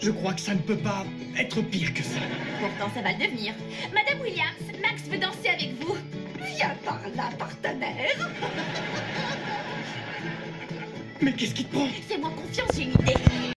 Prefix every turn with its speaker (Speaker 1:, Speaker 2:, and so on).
Speaker 1: Je crois que ça ne peut pas être pire que ça.
Speaker 2: Pourtant, ça va le devenir. Madame Williams, Max veut danser avec vous.
Speaker 3: Viens par là, partenaire.
Speaker 1: Mais qu'est-ce qui te prend?
Speaker 2: Fais-moi confiance, j'ai une idée.